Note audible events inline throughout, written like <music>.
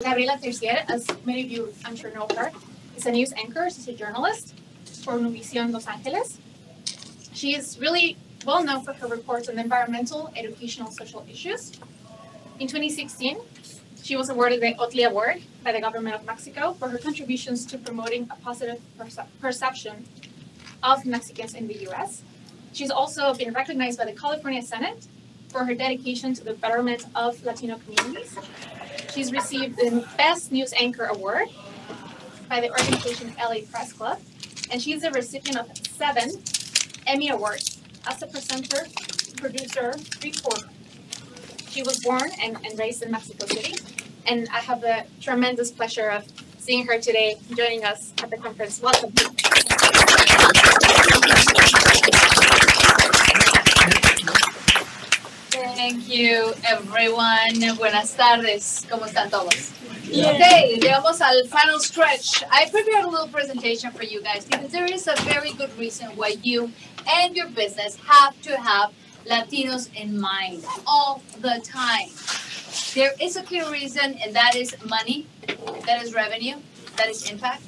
Gabriela Teissier, as many of you I'm sure know her, is a news anchor, she's a journalist for Univision Los Angeles. She is really well known for her reports on environmental, educational, social issues. In 2016, she was awarded the Ohtli Award by the government of Mexico for her contributions to promoting a positive perce- perception of Mexicans in the US. She's also been recognized by the California Senate for her dedication to the betterment of Latino communities. She's received the Best News Anchor Award by the organization LA Press Club, and she's a recipient of seven Emmy Awards as a presenter, producer, reporter. She was born and, and raised in Mexico City, and I have the tremendous pleasure of seeing her today joining us at the conference. Welcome. Thank you, everyone. Buenas tardes. ¿Cómo están todos? Okay, llegamos al final stretch. I prepared a little presentation for you guys because there is a very good reason why you and your business have to have Latinos in mind all the time. There is a clear reason, and that is money, that is revenue, that is impact.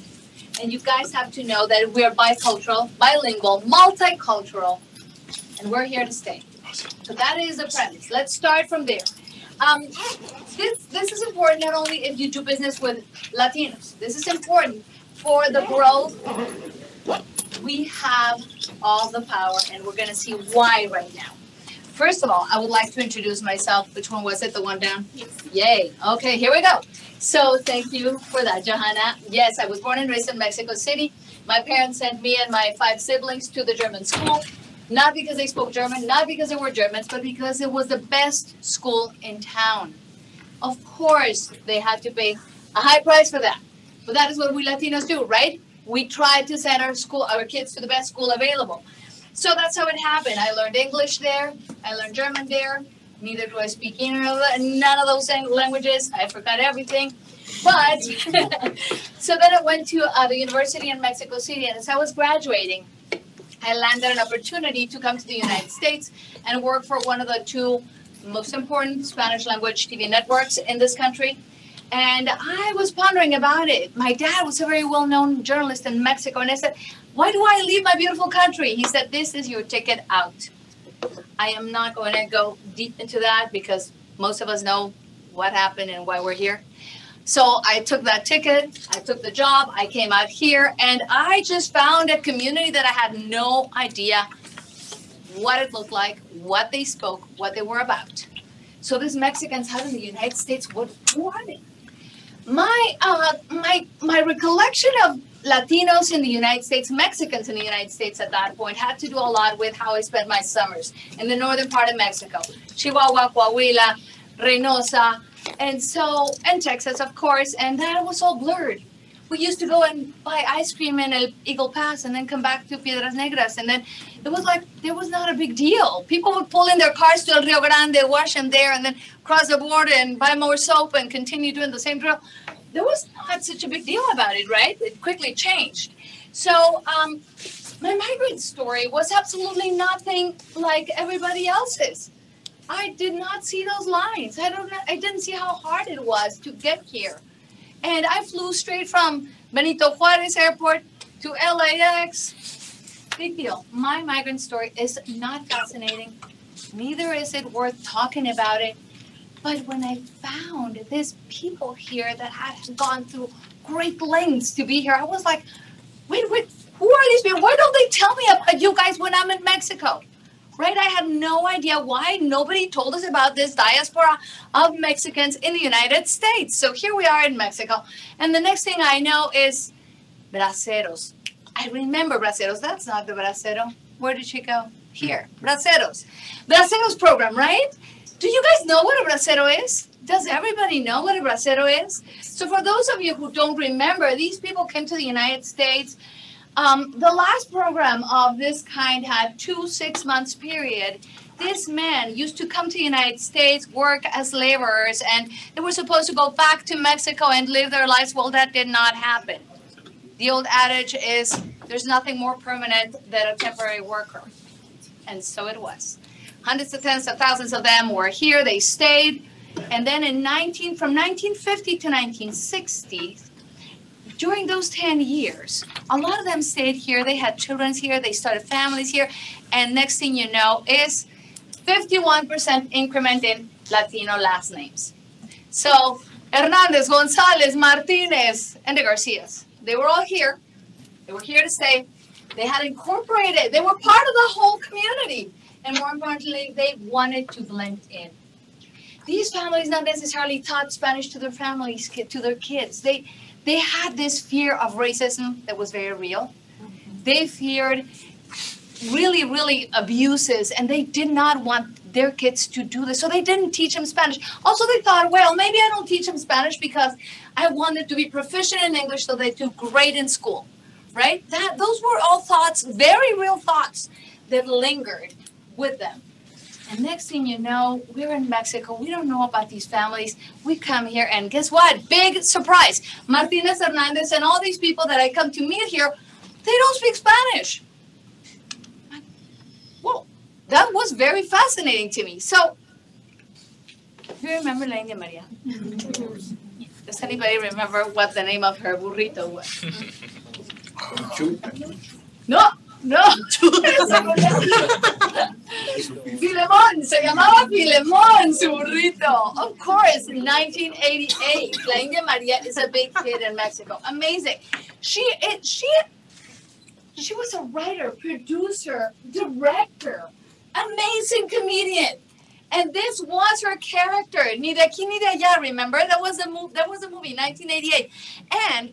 And you guys have to know that we're bicultural, bilingual, multicultural, and we're here to stay. So that is the premise. Let's start from there. Um, this this is important not only if you do business with Latinos. This is important for the growth. We have all the power, and we're going to see why right now. First of all, I would like to introduce myself. Which one was it? The one down? Yes. Yay. Okay, here we go. So thank you for that, Johanna. Yes, I was born and raised in Mexico City. My parents sent me and my five siblings to the German school, not because they spoke German, not because they were Germans, but because it was the best school in town. Of course, they had to pay a high price for that. But that is what we Latinos do, right? We try to send our school, our kids to the best school available. So that's how it happened. I learned English there. I learned German there. Neither do I speak any of none of those languages. I forgot everything. But <laughs> so then I went to uh, the university in Mexico City, and as I was graduating, I landed an opportunity to come to the United States and work for one of the two most important Spanish language TV networks in this country. And I was pondering about it. My dad was a very well known journalist in Mexico, and I said, Why do I leave my beautiful country? He said, This is your ticket out. I am not going to go deep into that because most of us know what happened and why we're here. So I took that ticket, I took the job, I came out here, and I just found a community that I had no idea what it looked like, what they spoke, what they were about. So these Mexicans out in the United States, what who are they? My uh, my my recollection of Latinos in the United States, Mexicans in the United States at that point had to do a lot with how I spent my summers in the northern part of Mexico, Chihuahua, Coahuila, Reynosa, and so and Texas, of course, and that was all blurred. We used to go and buy ice cream in El Eagle Pass and then come back to Piedras Negras, and then it was like there was not a big deal. People would pull in their cars to El Rio Grande, wash them there, and then cross the border and buy more soap and continue doing the same drill. There was not such a big deal about it, right? It quickly changed. So um, my migrant story was absolutely nothing like everybody else's. I did not see those lines. I don't. I didn't see how hard it was to get here, and I flew straight from Benito Juarez Airport to LAX. Big deal. My migrant story is not fascinating. Neither is it worth talking about it. But when I found these people here that had gone through great lengths to be here, I was like, wait, wait, who are these people? Why don't they tell me about you guys when I'm in Mexico? Right? I had no idea why nobody told us about this diaspora of Mexicans in the United States. So here we are in Mexico. And the next thing I know is braceros. I remember braceros. That's not the bracero. Where did she go? Here. Braceros. Braceros program, right? Do you guys know what a bracero is? Does everybody know what a bracero is? So, for those of you who don't remember, these people came to the United States. Um, the last program of this kind had two six months period. These men used to come to the United States, work as laborers, and they were supposed to go back to Mexico and live their lives. Well, that did not happen. The old adage is there's nothing more permanent than a temporary worker. And so it was. Hundreds of tens of thousands of them were here. They stayed. And then in 19, from 1950 to 1960, during those 10 years, a lot of them stayed here. They had children here, they started families here. And next thing you know is 51% increment in Latino last names. So Hernandez, Gonzalez, Martinez, and the Garcias, they were all here. They were here to stay. They had incorporated, they were part of the whole community. And more importantly, they wanted to blend in. These families not necessarily taught Spanish to their families, to their kids. They they had this fear of racism that was very real. Mm-hmm. They feared really, really abuses, and they did not want their kids to do this. So they didn't teach them Spanish. Also, they thought, well, maybe I don't teach them Spanish because I want them to be proficient in English so they do great in school, right? That those were all thoughts, very real thoughts that lingered with them. And next thing you know, we're in Mexico. We don't know about these families. We come here, and guess what? Big surprise. Martinez Hernandez and all these people that I come to meet here, they don't speak Spanish. Whoa, that was very fascinating to me. So, do you remember La India Maria? <laughs> Does anybody remember what the name of her burrito was? <laughs> No, no. <laughs> Filemón, se llamaba Filemón, su burrito. Of course, in 1988, La India Maria is a big hit in Mexico. Amazing. She, it, she, she was a writer, producer, director, amazing comedian. And this was her character, ni de aquí ni de allá. Remember that was a movie. That was a movie, 1988. And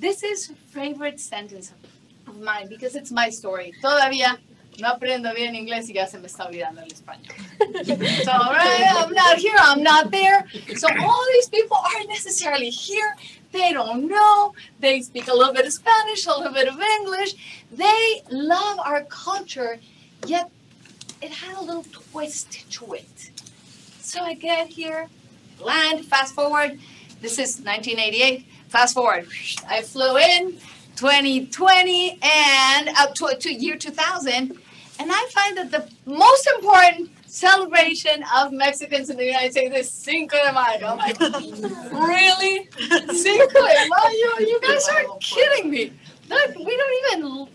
this is favorite sentence of mine because it's my story. Todavía no aprendo bien inglés y ya se me está olvidando el español. so right, I'm not here, I'm not there. So all these people aren't necessarily here. They don't know. They speak a little bit of Spanish, a little bit of English. They love our culture, yet it had a little twist to it. So I get here, land, fast forward. This is 1988. Fast forward. I flew in 2020 and up to, to year 2000. And I find that the most important celebration of Mexicans in the United States is Cinco de Mayo. I'm like, <laughs> really? Cinco de Mayo? You guys are kidding me. That, we don't even,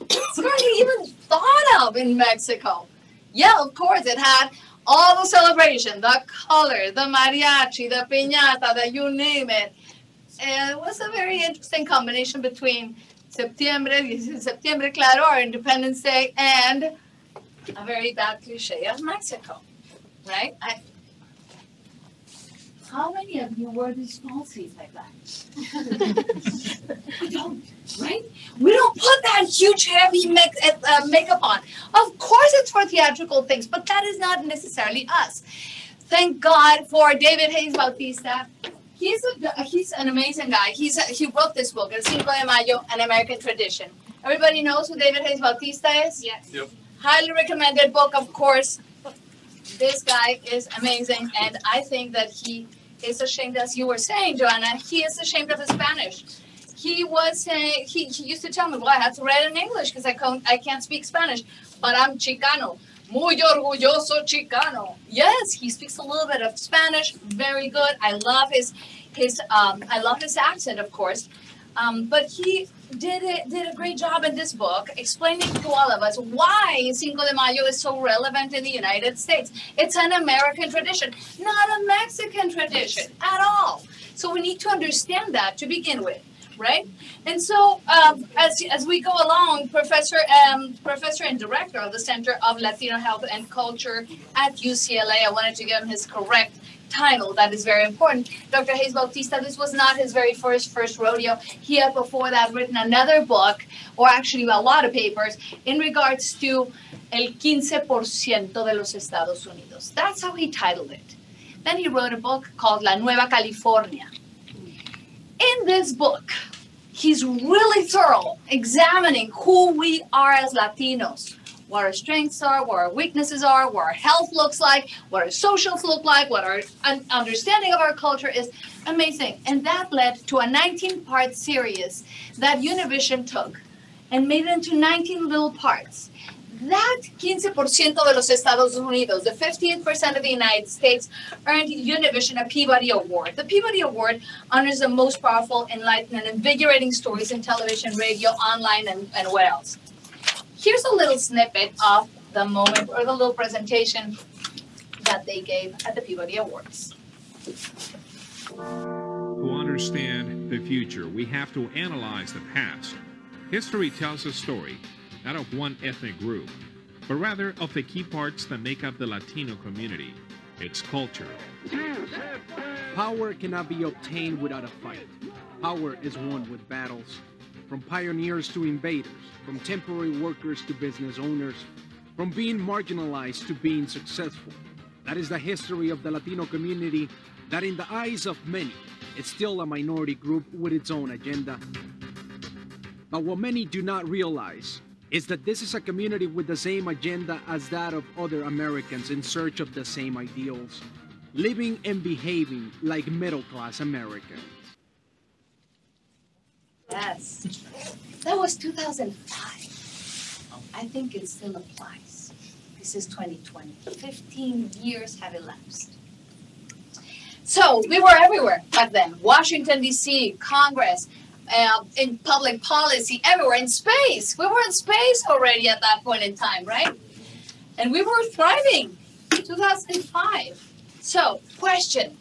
it's hardly even thought of in Mexico. Yeah, of course, it had all the celebration, the color, the mariachi, the piñata, the you name it. It was a very interesting combination between September, <laughs> 16 de Septiembre, claro, our Independence Day, and a very bad cliche of Mexico, right? I, how many of you wear these seats like that? <laughs> we don't, right? We don't put that huge, heavy make, uh, makeup on. Of course, it's for theatrical things, but that is not necessarily us. Thank God for David Hayes Bautista. He's a, he's an amazing guy. He's a, he wrote this book, El Cinco de Mayo, An American Tradition. Everybody knows who David Hayes Bautista is? Yes. Yep. Highly recommended book, of course. This guy is amazing, and I think that he is ashamed, as you were saying, Joanna. He is ashamed of his Spanish. He was saying he, he used to tell me, "Well, I have to write in English because I can't I can't speak Spanish, but I'm Chicano." Muy orgulloso Chicano. Yes, he speaks a little bit of Spanish. Very good. I love his his um, I love his accent, of course. Um, but he did it did a great job in this book explaining to all of us why Cinco de Mayo is so relevant in the United States. It's an American tradition, not a Mexican tradition at all. So we need to understand that to begin with, right? And so um, as as we go along, Professor um, Professor and Director of the Center of Latino Health and Culture at UCLA, I wanted to give him his correct title that is very important. Dr. Hayes Bautista, this was not his very first first rodeo. He had before that written another book, or actually a lot of papers, in regards to el 15% de los Estados Unidos. That's how he titled it. Then he wrote a book called La Nueva California. In this book, he's really thorough, examining who we are as Latinos, what our strengths are, what our weaknesses are, what our health looks like, what our socials look like, what our understanding of our culture is. Amazing. And that led to a 19 part series that Univision took and made it into 19 little parts that 15% de los Estados Unidos, the 15% of the United States, earned Univision a Peabody Award. The Peabody Award honors the most powerful, enlightening, and invigorating stories in television, radio, online, and, and what else. Here's a little snippet of the moment or the little presentation that they gave at the Peabody Awards. To understand the future, we have to analyze the past. History tells a story, not of one ethnic group, but rather of the key parts that make up the Latino community, its culture. Power cannot be obtained without a fight. Power is won with battles. From pioneers to invaders, from temporary workers to business owners, from being marginalized to being successful. That is the history of the Latino community that in the eyes of many, is still a minority group with its own agenda. But what many do not realize is that this is a community with the same agenda as that of other Americans in search of the same ideals, living and behaving like middle class Americans. Yes. That was 2005. I think it still applies. This is 2020. 15 years have elapsed. So we were everywhere back then Washington, D.C., Congress, uh, in public policy, everywhere, in space. We were in space already at that point in time, right? And we were thriving. 2005. So, question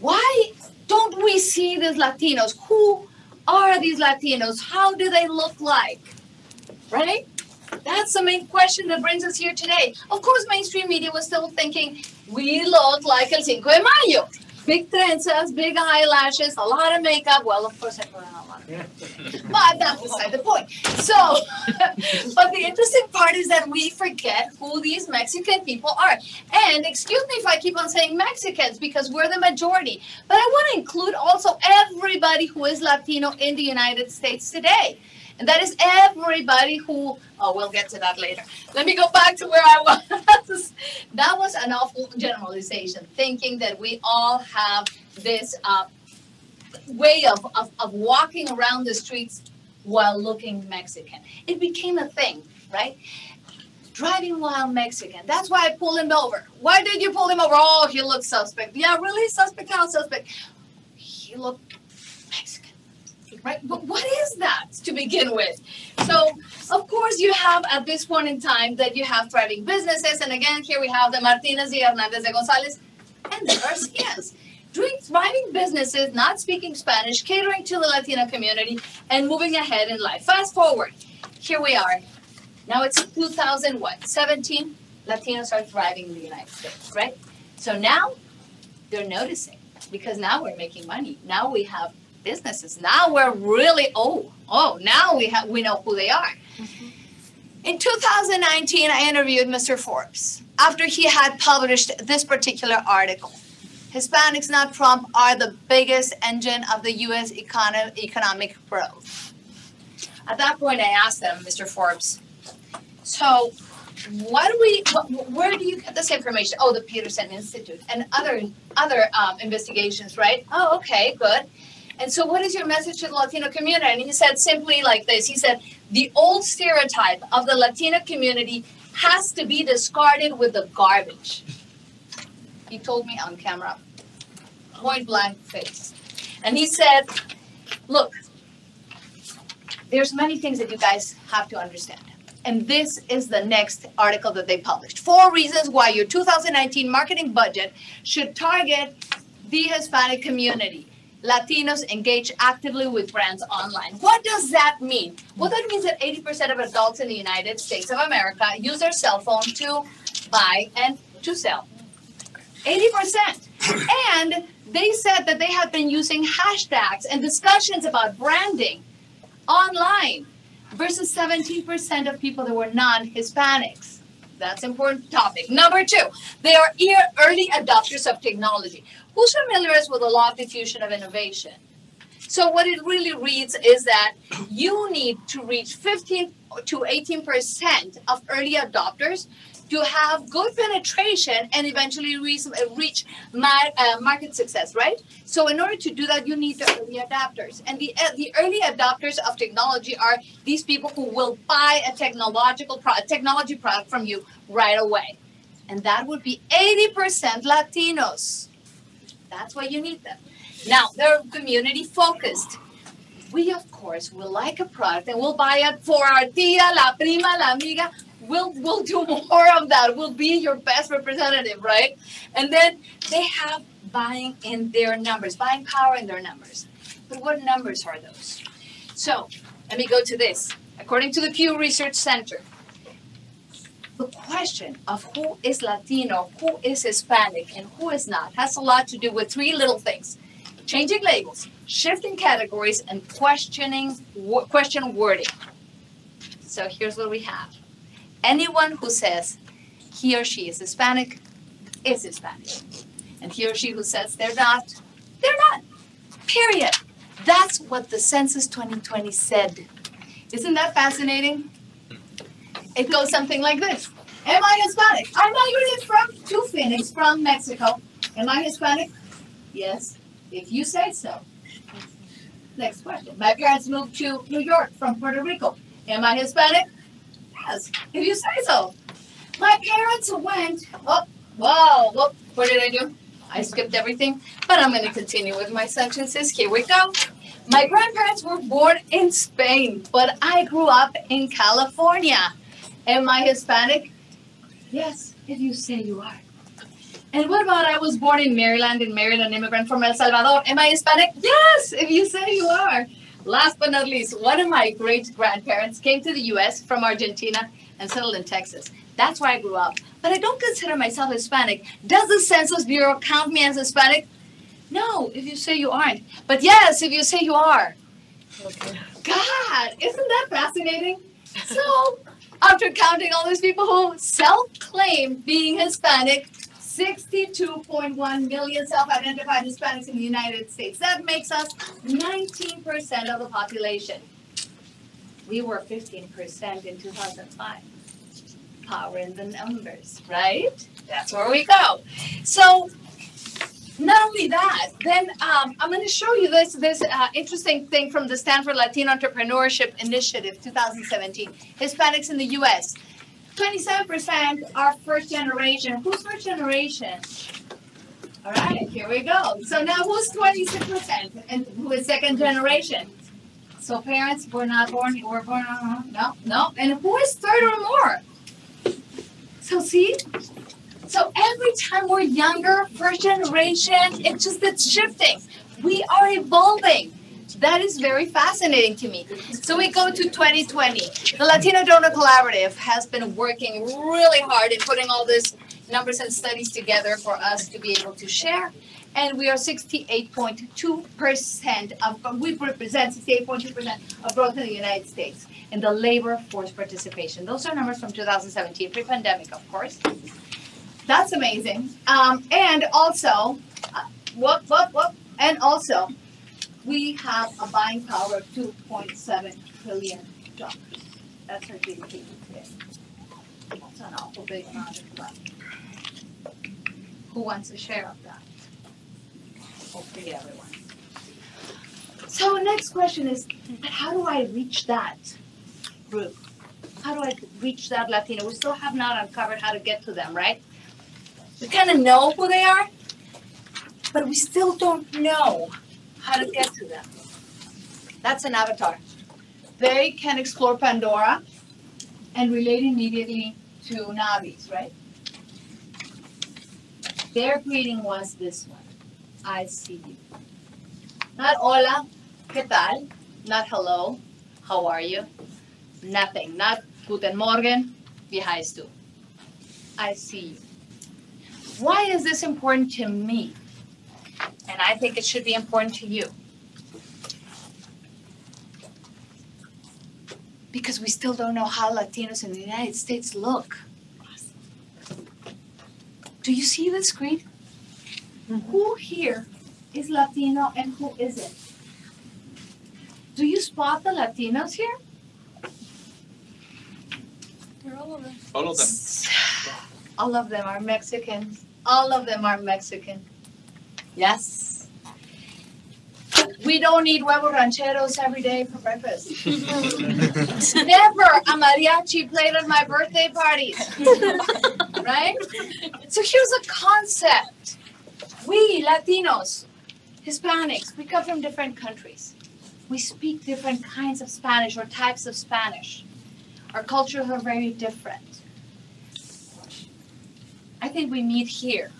Why don't we see these Latinos? Who are these Latinos? How do they look like? Right? That's the main question that brings us here today. Of course, mainstream media was still thinking we look like El Cinco de Mayo. Big trenzas, big eyelashes, a lot of makeup. Well, of course, I put on a lot of makeup. But that's beside the point. So, <laughs> but the interesting part is that we forget who these Mexican people are. And excuse me if I keep on saying Mexicans because we're the majority. But I want to include also everybody who is Latino in the United States today. And that is everybody who, oh, we'll get to that later. Let me go back to where I was. <laughs> that was an awful generalization, thinking that we all have this uh, way of, of, of walking around the streets while looking Mexican. It became a thing, right? Driving while Mexican. That's why I pulled him over. Why did you pull him over? Oh, he looks suspect. Yeah, really suspect, how suspect? He looked right? But what is that to begin with? So, of course, you have at this point in time that you have thriving businesses. And again, here we have the Martinez y Hernandez de Gonzalez and the Garcias. Doing thriving businesses, not speaking Spanish, catering to the Latino community, and moving ahead in life. Fast forward, here we are. Now it's 2017. Latinos are thriving in the United States, right? So now they're noticing because now we're making money. Now we have businesses. Now we're really oh oh now we have we know who they are. Mm-hmm. In 2019, I interviewed Mr. Forbes after he had published this particular article. Hispanics, not Trump, are the biggest engine of the U.S. Econo- economic growth. At that point, I asked him, Mr. Forbes, so what do we, what, where do you get this information? Oh, the Peterson Institute and other other um, investigations, right? Oh, okay, good. And so, what is your message to the Latino community? And he said simply like this He said, The old stereotype of the Latino community has to be discarded with the garbage. He told me on camera, point blank face. And he said, Look, there's many things that you guys have to understand. And this is the next article that they published. Four reasons why your 2019 marketing budget should target the Hispanic community. Latinos engage actively with brands online. What does that mean? Well, that means that 80% of adults in the United States of America use their cell phone to buy and to sell. 80%. And they said that they have been using hashtags and discussions about branding online versus 17% of people that were non Hispanics. That's important topic. Number two, they are early adopters of technology. Who's familiar with the law of diffusion of innovation? So what it really reads is that you need to reach 15 to 18% of early adopters to have good penetration and eventually reach, uh, market success, right? So in order to do that, you need the early adopters. And the, uh, the early adopters of technology are these people who will buy a technological pro- technology product from you right away. And that would be 80% Latinos. That's why you need them. Now, they're community focused. We, of course, will like a product and we'll buy it for our tia, la prima, la amiga. We'll, we'll do more of that. We'll be your best representative, right? And then they have buying in their numbers, buying power in their numbers. But what numbers are those? So let me go to this. According to the Pew Research Center, the question of who is Latino, who is Hispanic, and who is not has a lot to do with three little things changing labels, shifting categories, and questioning question wording. So here's what we have anyone who says he or she is Hispanic is Hispanic. And he or she who says they're not, they're not. Period. That's what the Census 2020 said. Isn't that fascinating? It goes something like this. Am I Hispanic? I migrated from to Phoenix from Mexico. Am I Hispanic? Yes, if you say so. Next question. My parents moved to New York from Puerto Rico. Am I Hispanic? Yes, if you say so. My parents went, oh, whoa, oh, whoop, what did I do? I skipped everything, but I'm going to continue with my sentences. Here we go. My grandparents were born in Spain, but I grew up in California. Am I Hispanic? Yes, if you say you are. And what about I was born in Maryland and married an immigrant from El Salvador? Am I Hispanic? Yes, if you say you are. Last but not least, one of my great grandparents came to the US from Argentina and settled in Texas. That's where I grew up. But I don't consider myself Hispanic. Does the Census Bureau count me as Hispanic? No, if you say you aren't. But yes, if you say you are. Okay. God, isn't that fascinating? So, after counting all these people who self-claim being Hispanic, 62.1 million self-identified Hispanics in the United States. That makes us 19% of the population. We were 15% in 2005. Power in the numbers, right? That's where we go. So, not only that, then um, I'm going to show you this this uh, interesting thing from the Stanford Latino Entrepreneurship Initiative 2017. Hispanics in the U.S. 27% are first generation. Who's first generation? All right, here we go. So now who's 26% and who is second generation? So parents were not born, were born, uh, no, no. And who is third or more? So see, so every time we're younger, first generation, it's just it's shifting. We are evolving. That is very fascinating to me. So we go to 2020. The Latino Donor Collaborative has been working really hard in putting all these numbers and studies together for us to be able to share. And we are 68.2% of, we represent 68.2% of growth in the United States in the labor force participation. Those are numbers from 2017, pre-pandemic, of course. That's amazing. Um, and also, uh, whoop, whoop, whoop, and also, we have a buying power of two point seven trillion dollars. That's our GDP today. That's an awful big amount of money. Who wants a share of that? Hopefully everyone. So next question is, how do I reach that group? How do I reach that Latino? We still have not uncovered how to get to them, right? We kind of know who they are, but we still don't know how to get to them. That's an avatar. They can explore Pandora and relate immediately to Navis, right? Their greeting was this one I see you. Not hola, ¿qué tal? Not hello, how are you? Nothing. Not guten Morgen, wie heißt du? I see you. Why is this important to me? And I think it should be important to you. Because we still don't know how Latinos in the United States look. Do you see the screen? Who here is Latino and who isn't? Do you spot the Latinos here? all of them. All of them. All of them are Mexican. All of them are Mexican. Yes. We don't eat huevos rancheros every day for breakfast. <laughs> Never a mariachi played at my birthday parties. right? So here's a concept. We Latinos, Hispanics, we come from different countries. We speak different kinds of Spanish or types of Spanish. Our cultures are very different. I think we meet here.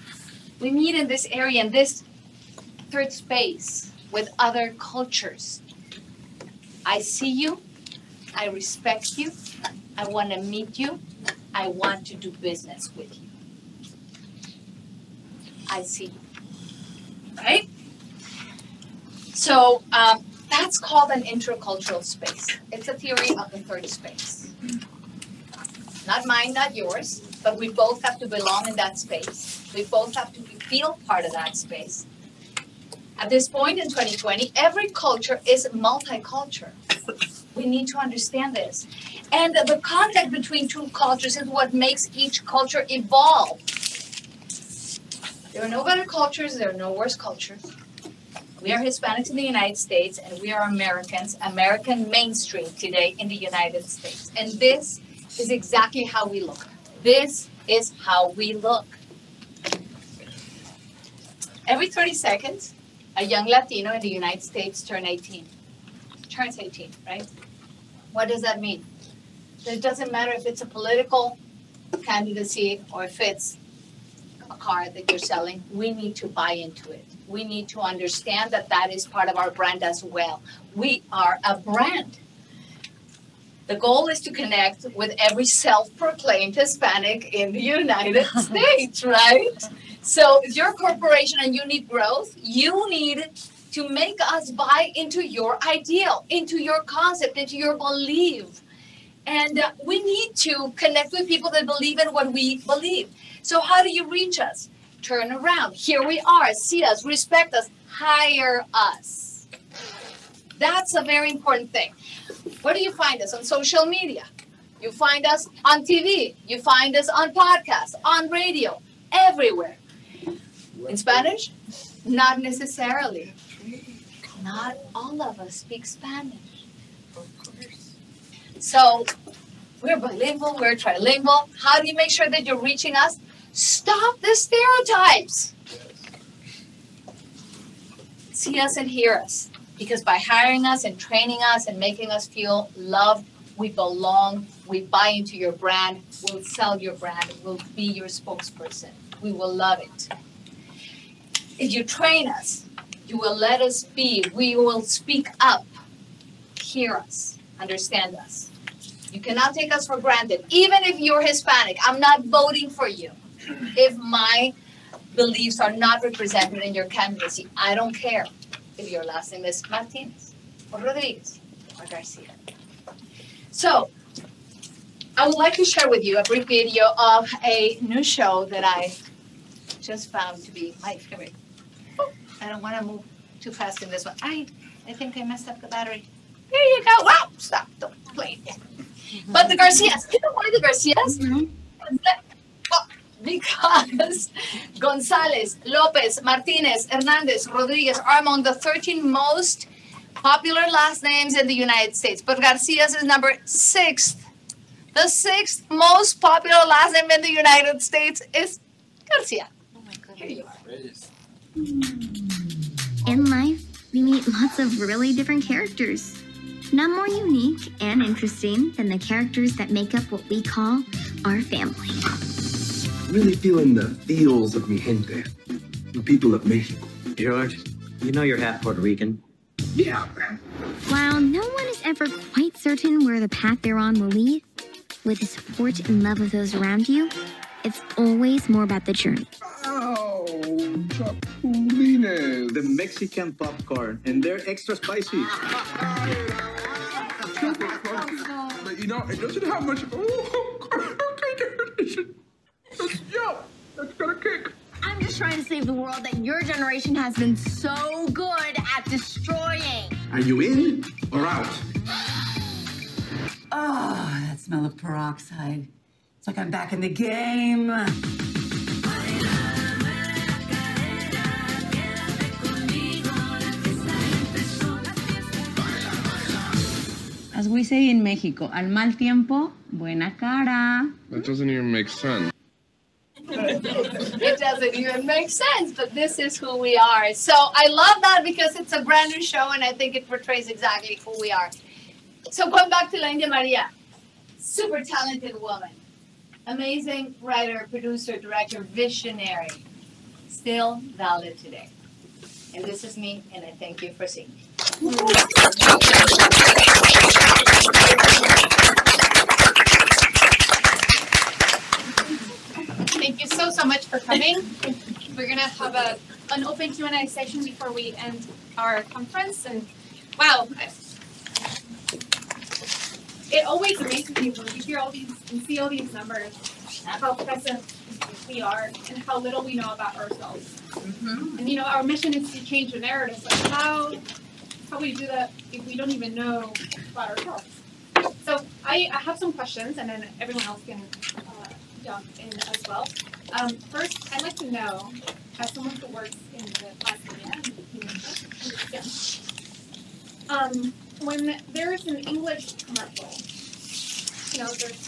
We meet in this area, in this third space with other cultures. I see you. I respect you. I want to meet you. I want to do business with you. I see you. Right? So um, that's called an intercultural space. It's a theory of the third space. Not mine, not yours, but we both have to belong in that space. We both have to feel part of that space. At this point in 2020, every culture is multicultural. We need to understand this. And the contact between two cultures is what makes each culture evolve. There are no better cultures, there are no worse cultures. We are Hispanics in the United States and we are Americans, American mainstream today in the United States. And this is exactly how we look. This is how we look. Every 30 seconds, a young Latino in the United States turns 18. Turns 18, right? What does that mean? It doesn't matter if it's a political candidacy or if it's a car that you're selling, we need to buy into it. We need to understand that that is part of our brand as well. We are a brand. The goal is to connect with every self-proclaimed Hispanic in the United <laughs> States, right? So if you're a corporation and you need growth, you need to make us buy into your ideal, into your concept, into your belief. And uh, we need to connect with people that believe in what we believe. So how do you reach us? Turn around. Here we are. See us, respect us, hire us. That's a very important thing. Where do you find us? On social media. You find us on TV. You find us on podcasts, on radio, everywhere. In Spanish? Not necessarily. Not all of us speak Spanish. Of course. So we're bilingual, we're trilingual. How do you make sure that you're reaching us? Stop the stereotypes. See us and hear us. Because by hiring us and training us and making us feel loved, we belong, we buy into your brand, we'll sell your brand, we'll be your spokesperson. We will love it. If you train us, you will let us be, we will speak up, hear us, understand us. You cannot take us for granted. Even if you're Hispanic, I'm not voting for you. If my beliefs are not represented in your candidacy, I don't care if your last name is Martinez or Rodriguez or Garcia. So, I would like to share with you a brief video of a new show that I just found to be my favorite. I don't want to move too fast in this one. I, I think I messed up the battery. There you go. Wow, stop. Don't play it. But the Garcias, you know why the Garcias? Mm-hmm. Well, because <laughs> Gonzalez, Lopez, Martinez, Hernandez, Rodriguez are among the 13 most popular last names in the United States. But Garcias is number sixth. The sixth most popular last name in the United States is Garcia. Oh my Here you are. In life, we meet lots of really different characters. None more unique and interesting than the characters that make up what we call our family. Really feeling the feels of mi gente, the people of Mexico. George, you know you're half Puerto Rican. Yeah. While no one is ever quite certain where the path they're on will lead, with the support and love of those around you, it's always more about the journey. Oh, chapulines. The Mexican popcorn, and they're extra spicy. But you know, it doesn't have much. Oh, <laughs> okay, That's, yo, that's got a kick. I'm just trying to save the world that your generation has been so good at destroying. Are you in or out? Oh, that smell of peroxide. It's like I'm back in the game. As we say in Mexico, al mal tiempo, buena cara. That doesn't even make sense. Doesn't even make sense, but this is who we are. So I love that because it's a brand new show and I think it portrays exactly who we are. So going back to La India Maria, super talented woman, amazing writer, producer, director, visionary, still valid today. And this is me, and I thank you for seeing me. Thank you so, so much for coming. We're gonna have a, an open Q and A session before we end our conference and wow. It always amazes me when we hear all these and see all these numbers, how present we are and how little we know about ourselves. And you know, our mission is to change the narrative, but how, how we do that if we don't even know about ourselves? So I, I have some questions and then everyone else can uh, jump in as well. Um, first, I'd like to know, as someone who works in the mass media, um, when there's an English commercial, you know, there's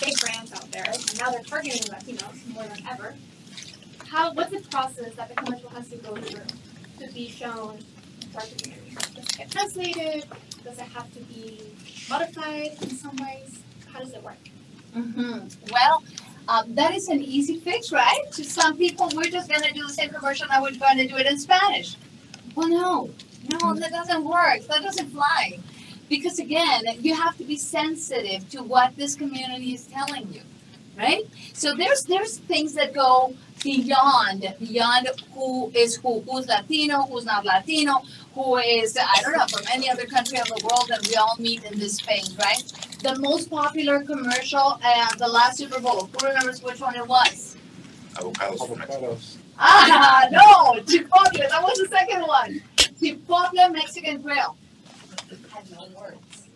big brands out there, and now they're targeting Latinos more than ever. How, what's the process that the commercial has to go through to be shown? Does it get translated? Does it have to be modified in some ways? How does it work? Hmm Well, um, that is an easy fix, right? To some people, we're just gonna do the same commercial and we're gonna do it in Spanish. Well, no, no, that doesn't work. That doesn't fly. Because again, you have to be sensitive to what this community is telling you, right? So there's there's things that go beyond beyond who is who, who's Latino, who's not Latino, who is I don't know from any other country of the world, that we all meet in this space, right? The most popular commercial at the last Super Bowl. Who remembers which one it was? Avocados. Ah, <laughs> no, Chipotle. That was the second one. Chipotle Mexican Grill. It had no words.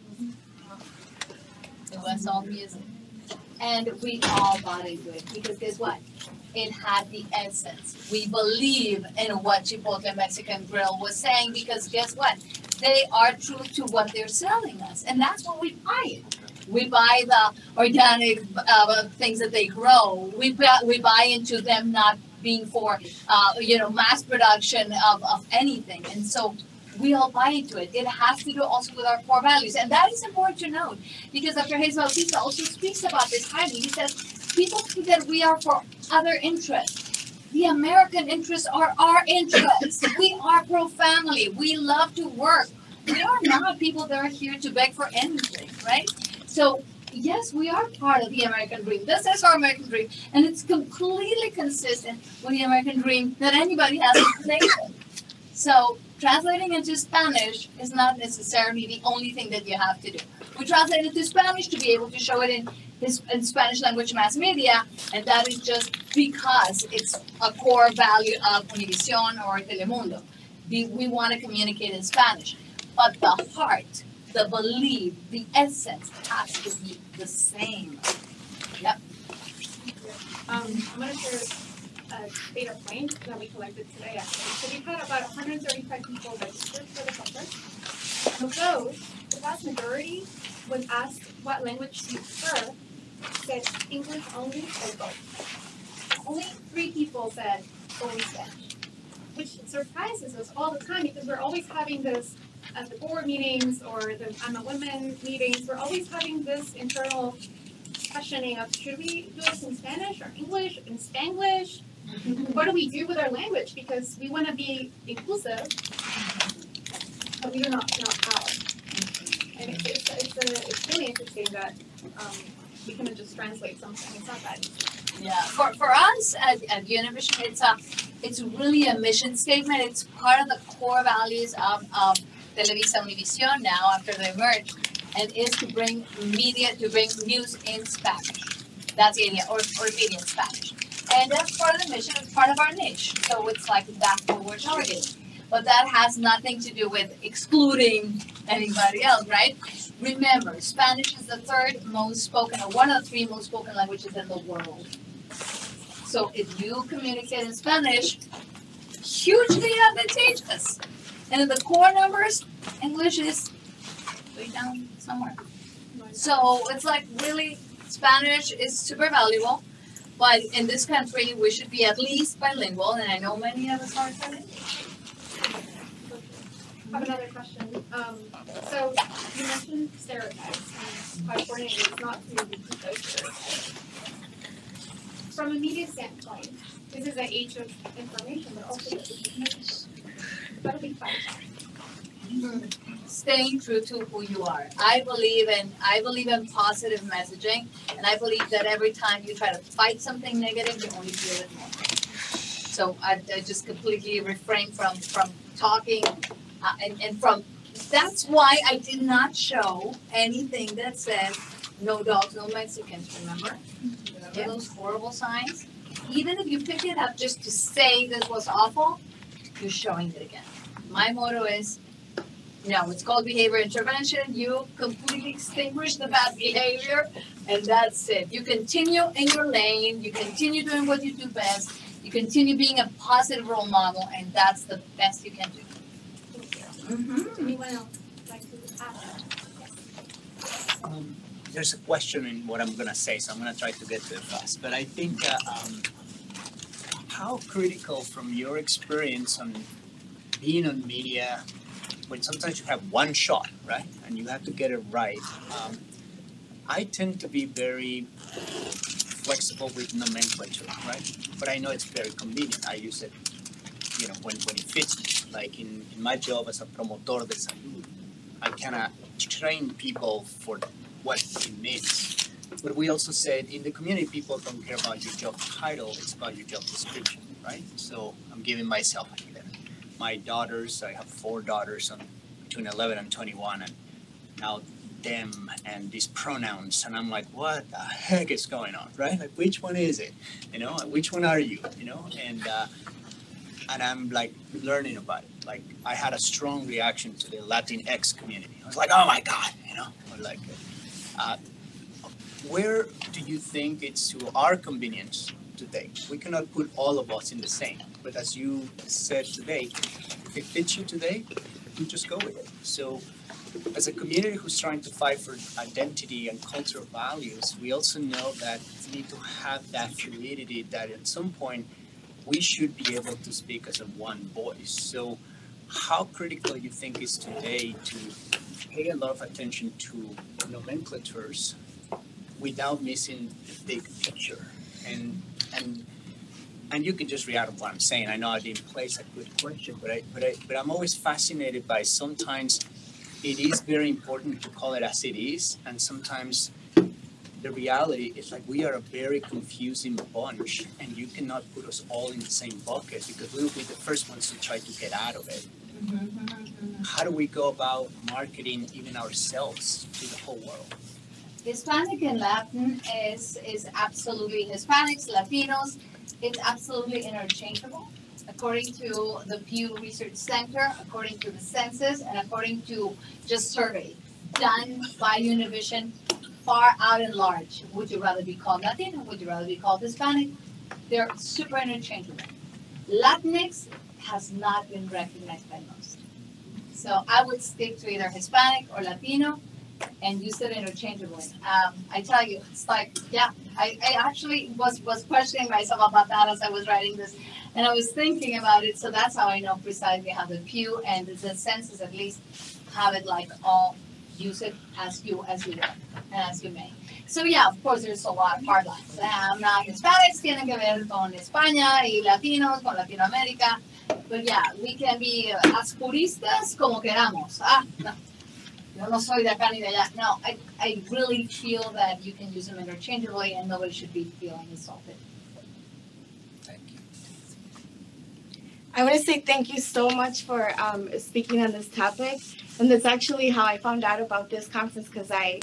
It was all music. And we all bought into it because guess what? It had the essence. We believe in what Chipotle Mexican Grill was saying because guess what? They are true to what they're selling us. And that's what we buy it. We buy the organic uh, things that they grow. We buy, we buy into them not being for uh, you know mass production of, of anything. And so we all buy into it. It has to do also with our core values. And that is important to note because Dr. Hayes Bautista also speaks about this highly. He says people think that we are for other interests. The American interests are our interests. we are pro family. We love to work. We are not people that are here to beg for anything, right? So yes, we are part of the American dream. This is our American dream, and it's completely consistent with the American dream that anybody has in the nation. So translating into Spanish is not necessarily the only thing that you have to do. We translate it to Spanish to be able to show it in in Spanish language mass media, and that is just because it's a core value of Univision or Telemundo. We, we want to communicate in Spanish, but the heart, the belief, the essence has to be the same. Yep. Um, I'm gonna share a data point that we collected today actually. So we've had about hundred and thirty-five people registered for the conference. Of those, the vast majority, was asked what language do you prefer, said English only or both. Only three people said only Spanish, which surprises us all the time because we're always having this at the board meetings or the I'm a women meetings, we're always having this internal questioning of should we do this in Spanish or English, in Spanglish? <laughs> What do we do with our language? Because we want to be inclusive, but we do not know how. And it's, it's, it's, a, it's really interesting that um, we couldn't just translate something. It's not that. Yeah, for, for us at, at Univision, it's a, it's really a mission statement. It's part of the core values of, of Televisa Univision now after they merged, and is to bring media, to bring news in Spanish. That's the idea, or, or media in Spanish. And that's part of the mission, it's part of our niche. So it's like that's what we're targeting. But that has nothing to do with excluding anybody else, right? Remember, Spanish is the third most spoken, or one of the three most spoken languages in the world. So if you communicate in Spanish, hugely advantageous. And in the core numbers, English is way down somewhere. So it's like really, Spanish is super valuable. But in this country, we should be at least bilingual, and I know many of us are bilingual. Have another question. Um, so you mentioned stereotypes and how important it is not to repeat stereotypes. From a media standpoint, this is an age of information, but also. That'll be fun. Staying true to who you are. I believe in I believe in positive messaging, and I believe that every time you try to fight something negative, you only feel it more. So I, I just completely refrain from from talking, uh, and and from that's why I did not show anything that says no dogs, no Mexicans. Remember, remember those horrible signs? Even if you pick it up just to say this was awful, you're showing it again. My motto is no, it's called behavior intervention. You completely extinguish the bad behavior, and that's it. You continue in your lane, you continue doing what you do best, you continue being a positive role model, and that's the best you can do. Um, there's a question in what I'm gonna say, so I'm gonna try to get to it fast. But I think, uh, um, how critical from your experience on being on media, when sometimes you have one shot, right, and you have to get it right. Um, I tend to be very flexible with nomenclature, right? But I know it's very convenient. I use it, you know, when, when it fits. Like in, in my job as a promotor de salud, I kind of train people for what it means. But we also said in the community, people don't care about your job title, it's about your job description, right? So I'm giving myself a given. My daughters, I have four daughters on between 11 and 21, and now them and these pronouns, and I'm like, what the heck is going on, right? Like, which one is it? You know, which one are you? You know, and uh, and I'm like learning about it. Like, I had a strong reaction to the Latinx community. I was like, oh my god, you know, or like, uh, where do you think it's to our convenience today? We cannot put all of us in the same, but as you said today, if it fits you today, you just go with it. So as a community who's trying to fight for identity and cultural values, we also know that we need to have that fluidity that at some point we should be able to speak as a one voice. So how critical you think is today to pay a lot of attention to nomenclatures without missing the big picture and and and you can just react to what I'm saying. I know I didn't place a good question, but I but I but I'm always fascinated by sometimes it is very important to call it as it is, and sometimes the reality is like we are a very confusing bunch, and you cannot put us all in the same bucket because we will be the first ones to try to get out of it. How do we go about marketing even ourselves to the whole world? Hispanic and Latin is is absolutely Hispanics, Latinos, it's absolutely interchangeable. According to the Pew Research Center, according to the census, and according to just survey done by Univision, far out and large. Would you rather be called Latino? Would you rather be called Hispanic? They're super interchangeable. Latinx has not been recognized by most. So I would stick to either Hispanic or Latino and use it interchangeably. Um, I tell you, it's like, yeah, I, I actually was, was questioning myself about that as I was writing this. And I was thinking about it, so that's how I know precisely how the Pew and the census at least have it like all use it as you as you will and as you may. So yeah, of course there's a lot of hard lines. Um, now Hispanics tienen que ver con España y Latinos con Latinoamérica. But yeah, we can be uh, as puristas como queramos. Ah, no. Yo no soy de acá ni de allá. No, I, I really feel that you can use them interchangeably and nobody should be feeling insulted. Thank you. I want to say thank you so much for um, speaking on this topic. And that's actually how I found out about this conference because I,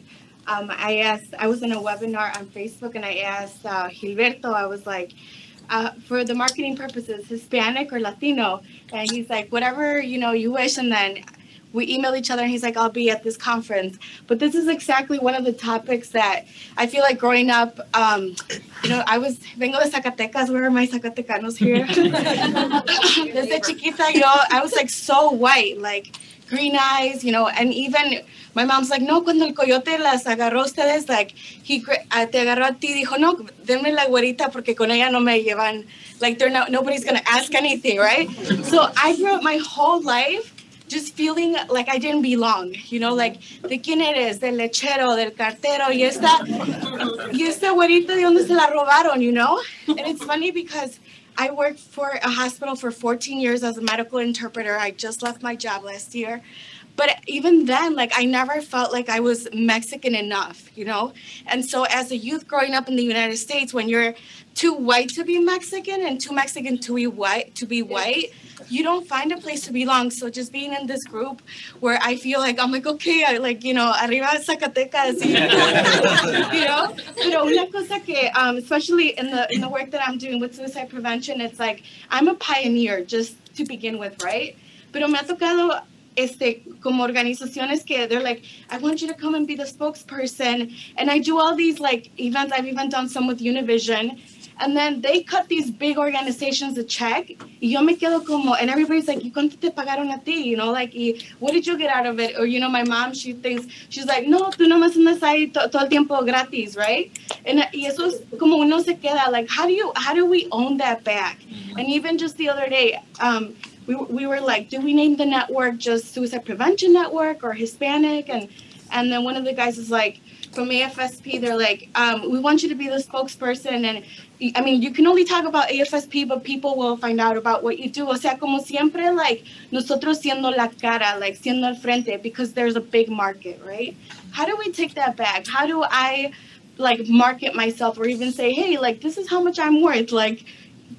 um, I asked, I was in a webinar on Facebook and I asked uh, Gilberto, I was like, uh, for the marketing purposes, Hispanic or Latino. And he's like, whatever, you know, you wish. And then we email each other and he's like, I'll be at this conference. But this is exactly one of the topics that I feel like growing up, um, you know, I was, vengo de Zacatecas, where are my Zacatecanos here? <laughs> <laughs> Desde chiquita, yo, I was like so white, like green eyes, you know, and even my mom's like, no, cuando el coyote las agarró ustedes, like, he, ah, te agarró a ti, dijo, no, denme la güerita porque con ella no me llevan, like, they're not, nobody's gonna ask anything, right? So I grew up my whole life just feeling like I didn't belong, you know, like, ¿de quién eres? Del lechero, del cartero, y esta, y esta güerita, ¿de dónde se la robaron, you know? And it's funny because I worked for a hospital for 14 years as a medical interpreter. I just left my job last year. But even then, like, I never felt like I was Mexican enough, you know? And so, as a youth growing up in the United States, when you're too white to be Mexican and too Mexican to be white, to be white, you don't find a place to belong. So just being in this group where I feel like I'm like, okay, I like, you know, arriba Zacatecas, <laughs> you know? Pero una cosa que, um, especially in the in the work that I'm doing with suicide prevention, it's like I'm a pioneer just to begin with, right? Pero me ha tocado este como organizaciones que they're like I want you to come and be the spokesperson and I do all these like events I've even done some with Univision and then they cut these big organizations a check. Y yo me quedo como and everybody's like ¿y cuánto te pagaron a ti? you know like y what did you get out of it? Or you know my mom she thinks she's like no tú nomás andas ahí to- todo el tiempo gratis right? And y eso es como uno se queda like how do you how do we own that back? And even just the other day um we, we were like, do we name the network just Suicide Prevention Network or Hispanic? And and then one of the guys is like, from AFSP, they're like, um, we want you to be the spokesperson. And I mean, you can only talk about AFSP, but people will find out about what you do. O sea, como siempre, like, nosotros siendo la cara, like, siendo el frente, because there's a big market, right? How do we take that back? How do I, like, market myself or even say, hey, like, this is how much I'm worth? Like,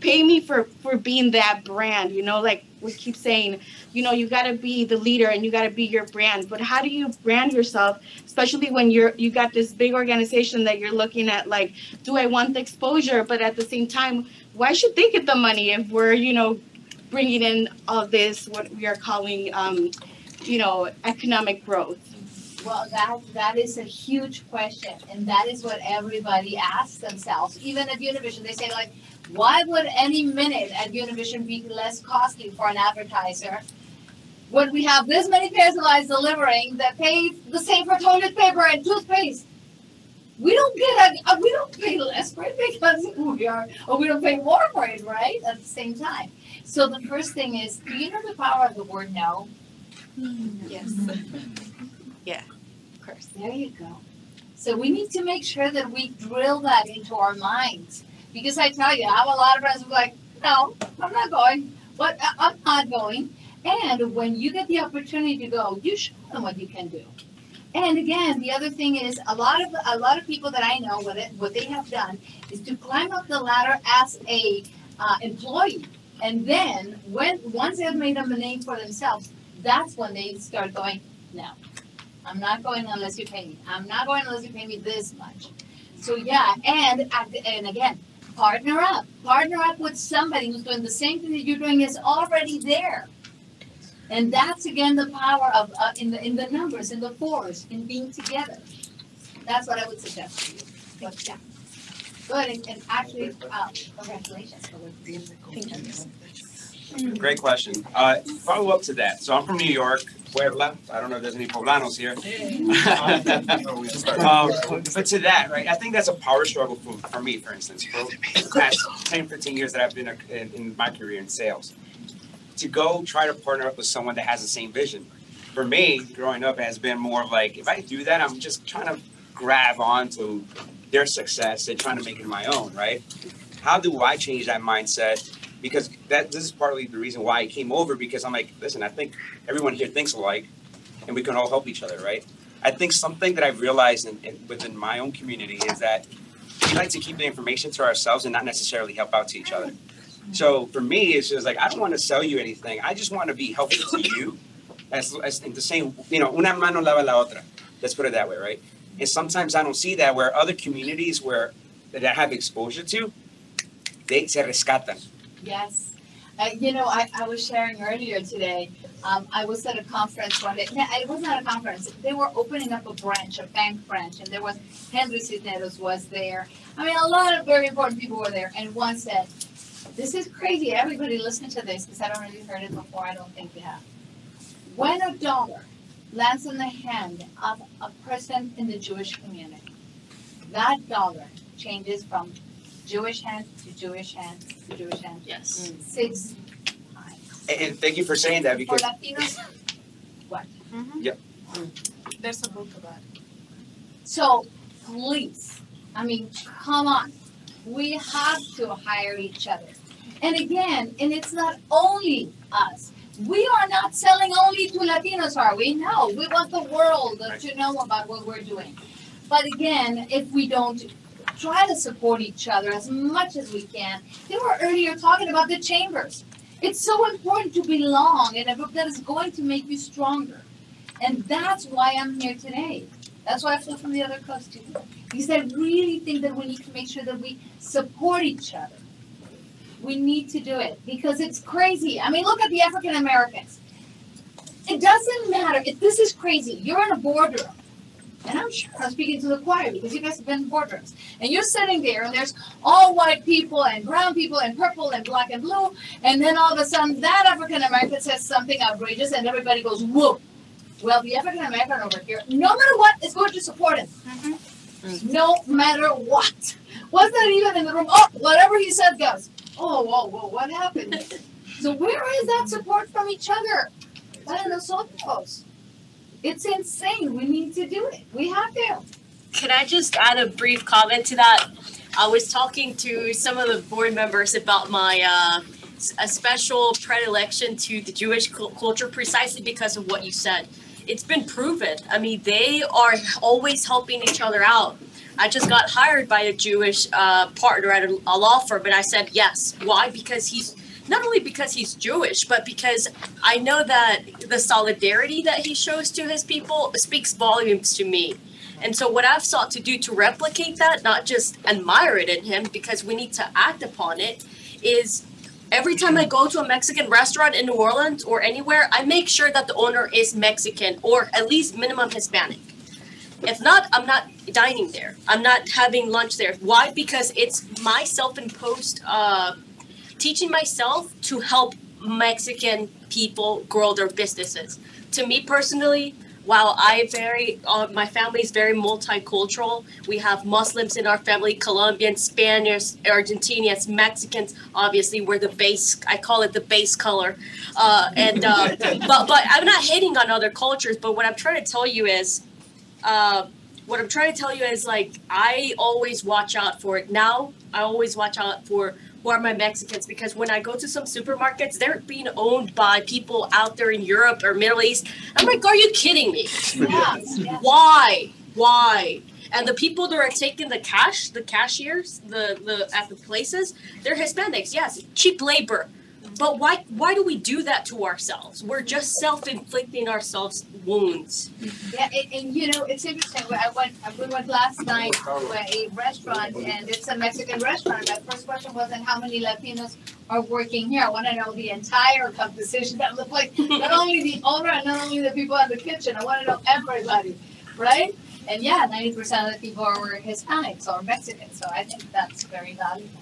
pay me for for being that brand you know like we keep saying you know you got to be the leader and you got to be your brand. But how do you brand yourself especially when you're you got this big organization that you're looking at like do i want the exposure? But at the same time why should they get the money if we're you know bringing in all this what we are calling um you know economic growth? Well, that, that is a huge question, and that is what everybody asks themselves. Even at Univision, they say like, why would any minute at Univision be less costly for an advertiser? When we have this many pairs of eyes delivering that pay the same for toilet paper and toothpaste. We don't get a, uh, we don't pay less for it because <laughs> we are, or we don't pay more for it, right? At the same time. So the first thing is, do you know the power of the word no? yes <laughs> yeah of course There you go. So we need to make sure that we drill that into our minds. Because I tell you, I have a lot of friends who are like, no, I'm not going. But I'm not going. And when you get the opportunity to go, you show them what you can do. And again, the other thing is a lot of a lot of people that I know what it, what they have done is to climb up the ladder as a uh, employee, and then when once they've made them a name for themselves, that's when they start going, no, I'm not going unless you pay me. I'm not going unless you pay me this much. So yeah, and and again, partner up. Partner up with somebody who's doing the same thing that you're doing is already there. And that's again the power of uh, in the in the numbers, in the fours, in being together. That's what I would suggest to you. But yeah. Good and, and actually, uh, congratulations. Great question. Uh, follow up to that. So I'm from New York, Puebla. I don't know if there's any Poblanos here. <laughs> um, but to that, right? I think that's a power struggle for, for me, for instance, for the past 10, 15 years that I've been a, in, in my career in sales. To go try to partner up with someone that has the same vision. For me, growing up has been more of like, if I do that, I'm just trying to grab onto their success and trying to make it my own, right? How do I change that mindset? Because that this is partly the reason why I came over because I'm like, listen, I think everyone here thinks alike and we can all help each other, right? I think something that I've realized in, in, within my own community is that we like to keep the information to ourselves and not necessarily help out to each other. So for me, it's just like I don't want to sell you anything. I just want to be helpful to you, as, as in the same, you know, una mano lava la otra. Let's put it that way, right? And sometimes I don't see that where other communities where that I have exposure to, they se rescatan. Yes. Uh, you know, I, I was sharing earlier today. Um, I was at a conference one day. No, it wasn't at a conference. They were opening up a branch, a bank branch, and there was Henry Cisneros was there. I mean, a lot of very important people were there. And one said, "This is crazy. Everybody, listen to this because I don't really heard it before. I don't think they have. When a dollar lands in the hand of a person in the Jewish community, that dollar changes from Jewish hand to Jewish hand to Jewish hand. Yes. Mm. Six And, and thank you for saying that because. for because Latinos. What? Mm-hmm. Yep. Mm. There's a book about it. So please, I mean, come on. We have to hire each other. And again, and it's not only us. We are not selling only to Latinos, are we? No, we want the world to know about what we're doing. But again, if we don't try to support each other as much as we can, they were earlier talking about the chambers. It's so important to belong in a group that is going to make you stronger. And that's why I'm here today. That's why I flew from the other coast too. Because I really think that we need to make sure that we support each other. We need to do it because it's crazy. I mean, look at the African Americans. It doesn't matter if this is crazy. You're in a boardroom. And I'm sure I'm speaking to the choir because you guys have been in boardrooms. And you're sitting there and there's all white people and brown people and purple and black and blue. And then all of a sudden that African American says something outrageous and everybody goes, whoa. Well, the African American over here, no matter what, is going to support him. Mm-hmm. No matter what. Was not even in the room? Oh, whatever he said goes. Oh, whoa, whoa, what happened? <laughs> so where is that support from each other? Para nosotros. It's insane. We need to do it. We have to. Can I just add a brief comment to that? I was talking to some of the board members about my uh, a special predilection to the Jewish culture precisely because of what you said. It's been proven. I mean, they are always helping each other out. I just got hired by a Jewish uh, partner at a, a law firm, and I said yes. Why? Because he's not only because he's Jewish, but because I know that the solidarity that he shows to his people speaks volumes to me. And so, what I've sought to do to replicate that, not just admire it in him, because we need to act upon it, is every time I go to a Mexican restaurant in New Orleans or anywhere, I make sure that the owner is Mexican or at least minimum Hispanic. If not, I'm not dining there. I'm not having lunch there. Why? Because it's my self-imposed uh, teaching myself to help Mexican people grow their businesses. To me personally, while I very, uh, my family is very multicultural. We have Muslims in our family, Colombians, Spaniards, Argentinians, Mexicans. Obviously, we're the base. I call it the base color. Uh, and uh, <laughs> but but I'm not hating on other cultures. But what I'm trying to tell you is, uh, what I'm trying to tell you is like I always watch out for it. Now I always watch out for who are my Mexicans because when I go to some supermarkets, they're being owned by people out there in Europe or Middle East. I'm like, are you kidding me? Why? Why? And the people that are taking the cash, the cashiers, the, the at the places, they're Hispanics. Yes, cheap labor. But why why do we do that to ourselves? We're just self-inflicting ourselves wounds. Yeah, and, and you know, it's interesting. I went, uh, we went last night to a restaurant and it's a Mexican restaurant. My first question wasn't how many Latinos are working here. I want to know the entire composition of the place. Not only the owner and not only the people in the kitchen. I want to know everybody, right? And yeah, ninety percent of the people are Hispanics or Mexicans. So I think that's very valuable.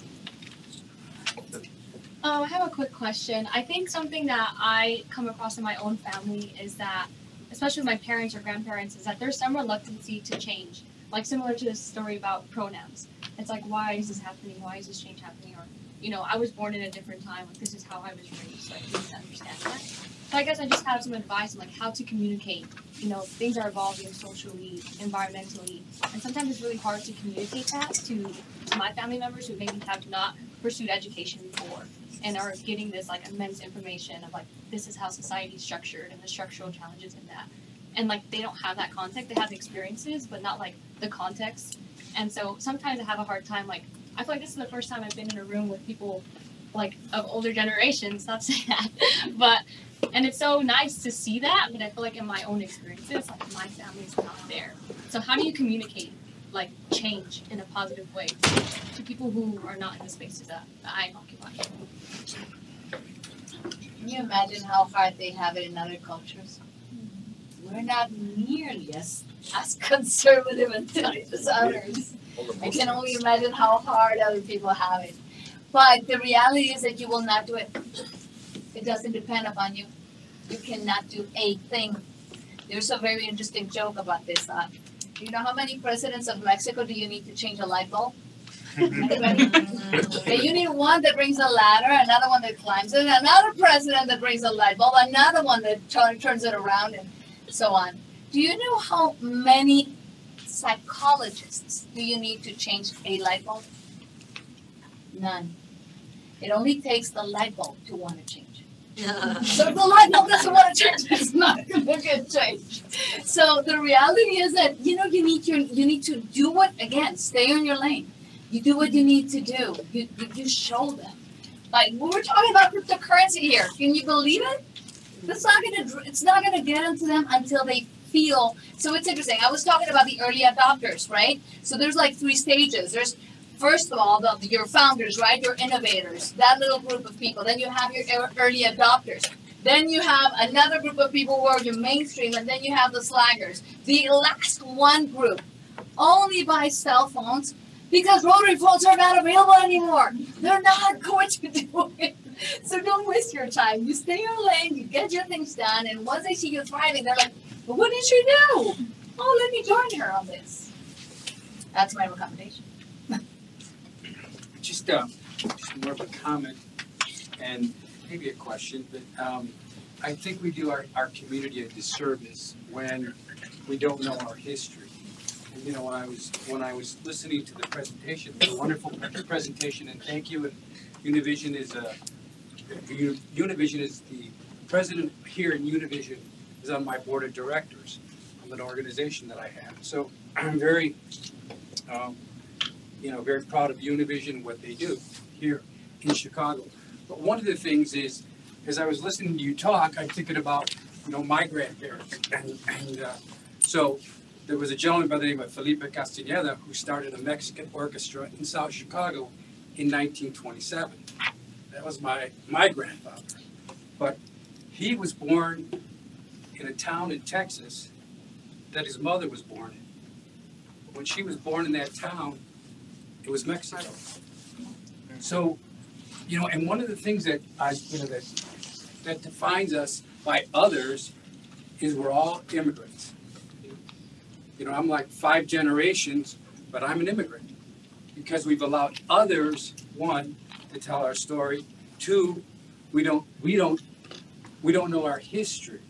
Um, I have a quick question. I think something that I come across in my own family is that, especially with my parents or grandparents, is that there's some reluctancy to change. Like similar to this story about pronouns. It's like, why is this happening? Why is this change happening? Or, you know, I was born in a different time. Like this is how I was raised, so I need to understand that. So I guess I just have some advice on like how to communicate. You know, things are evolving socially, environmentally, and sometimes it's really hard to communicate that to, to my family members who maybe have not pursued education before and are getting this like immense information of like this is how society is structured and the structural challenges in that. And like they don't have that context. They have experiences but not like the context. And so sometimes i have a hard time like i feel like this is the first time i've been in a room with people like of older generations not saying that <laughs> but and it's so nice to see that but i feel like in my own experiences like my family's not there. So how do you communicate like change in a positive way to people who are not in the spaces that, that I occupy. Can you imagine how hard they have it in other cultures? We're not nearly as, as <laughs> conservative and tight as others. I can only imagine how hard other people have it. But the reality is that you will not do it. It doesn't depend upon you. You cannot do a thing. There's a very interesting joke about this. Uh, do you know how many presidents of Mexico do you need to change a light bulb? <laughs> Okay, you need one that brings a ladder, another one that climbs it, another president that brings a light bulb, another one that turn, turns it around, and so on. Do you know how many psychologists do you need to change a light bulb? None. It only takes the light bulb to want to change. So the light bulb doesn't want to change, it's not gonna get changed. So the reality is that you know you need your you need to do what again, stay on your lane. You do what you need to do. You you, show them. Like we were talking about cryptocurrency here. Can you believe it? That's not gonna it's not gonna get into them until they feel so it's interesting. I was talking about the early adopters, right? So there's like three stages. There's first of all the, your founders, right? Your innovators, that little group of people. Then you have your early adopters. Then you have another group of people who are your mainstream, and then you have the slaggers. The last one group only buys cell phones because rotary phones are not available anymore. They're not <laughs> going to do it. So don't waste your time. You stay in your lane, you get your things done, and once they see you thriving, they're like, well, what did she do? Oh, let me join her on this. That's my recommendation. Just, uh, more of a comment and maybe a question, but, um, I think we do our, our community a disservice when we don't know our history. And, you know, when I was, when I was listening to the presentation, it was a wonderful presentation, and thank you, and Univision is a, Univision is the president here in Univision is on my board of directors of an organization that I have. So <clears throat> I'm very, um, you know, very proud of Univision, and what they do here in Chicago. But one of the things is, as I was listening to you talk, I'm thinking about, you know, my grandparents. And, and uh, so there was a gentleman by the name of Felipe Castaneda who started a Mexican orchestra in South Chicago in 1927. That was my, my grandfather. But he was born in a town in Texas that his mother was born in. When she was born in that town, it was Mexico. So, you know, and one of the things that I, you know, that that defines us by others is we're all immigrants. You know, I'm like five generations, but I'm an immigrant because we've allowed others, one, to tell our story, two, we don't we don't we don't know our history.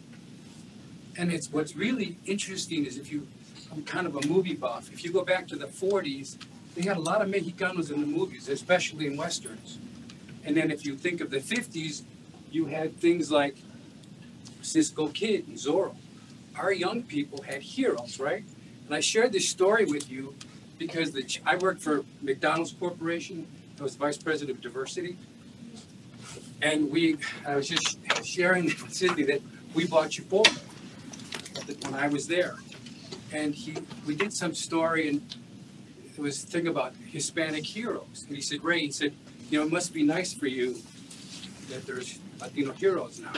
And it's what's really interesting is if you I'm kind of a movie buff. If you go back to the 40s, they had a lot of Mexicanos in the movies, especially in westerns. And then if you think of the 50s, you had things like Cisco Kid and Zorro. Our young people had heroes, right? And I shared this story with you because the, I worked for McDonald's Corporation. I was vice president of diversity. And we, I was just sharing <laughs> with Cindy that we bought Chipotle when I was there. And he, we did some story and was a thing about Hispanic heroes. And he said, Ray, he said, you know, it must be nice for you that there's Latino heroes now.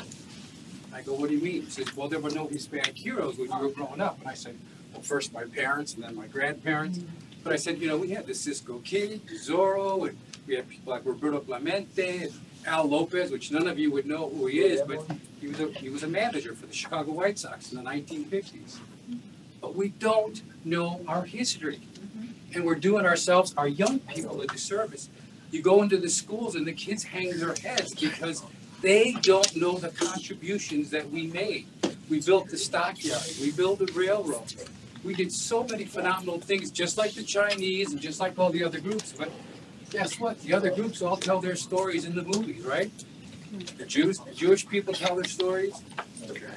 I go, what do you mean? He says, well, there were no Hispanic heroes when you were growing up. And I said, well, first my parents and then my grandparents. Mm-hmm. But I said, you know, we had the Cisco Kid, Zorro, and we had people like Roberto Clemente, and Al Lopez, which none of you would know who he is, but he was a, he was a manager for the Chicago White Sox in the 1950s. But we don't know our history. And we're doing ourselves, our young people, a disservice. You go into the schools and the kids hang their heads because they don't know the contributions that we made. We built the stockyard, we built the railroad. We did so many phenomenal things, just like the Chinese and just like all the other groups. But guess what? The other groups all tell their stories in the movies, right? The Jews, the Jewish people tell their stories.